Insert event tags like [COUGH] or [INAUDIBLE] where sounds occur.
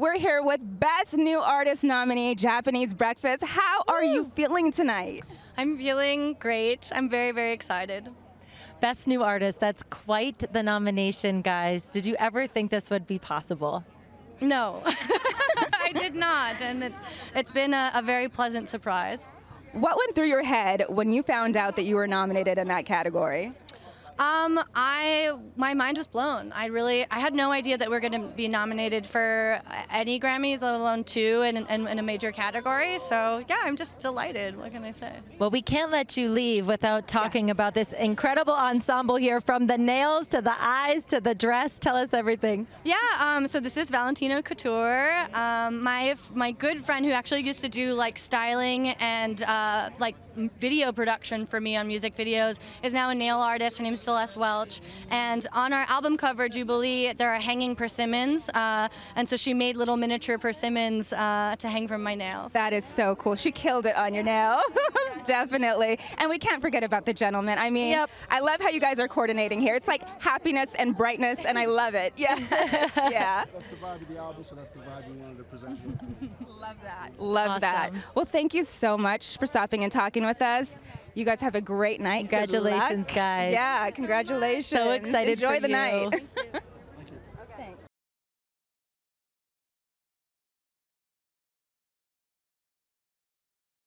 We're here with Best New Artist nominee, Japanese Breakfast. How are you feeling tonight? I'm feeling great. I'm very, very excited. Best New Artist, that's quite the nomination, guys. Did you ever think this would be possible? No, [LAUGHS] I did not, and it's it's been a, a very pleasant surprise. What went through your head when you found out that you were nominated in that category? Um, I my mind was blown. I really I had no idea that we are going to be nominated for any Grammys, let alone two in, in, in, a major category. So yeah, I'm just delighted. What can I say? Well, we can't let you leave without talking yes. about this incredible ensemble here, from the nails to the eyes to the dress. Tell us everything. Yeah. Um, so this is Valentino Couture, um, my my good friend who actually used to do like styling and uh, like video production for me on music videos is now a nail artist. Her name is Celeste Welch. And on our album cover, Jubilee, there are hanging persimmons. Uh, and so she made little miniature persimmons uh, to hang from my nails. That is so cool. She killed it on your nail. [LAUGHS] Definitely. And we can't forget about the gentleman. I mean, yep. I love how you guys are coordinating here. It's like happiness and brightness, and I love it. Yeah. [LAUGHS] [LAUGHS] yeah. That's the vibe of the album, so that's the vibe we wanted to present. love that. Love awesome. that. Well, thank you so much for stopping and talking with us. You guys have a great night. Congratulations, guys. Yeah, congratulations. So excited Enjoy the you. night. [LAUGHS]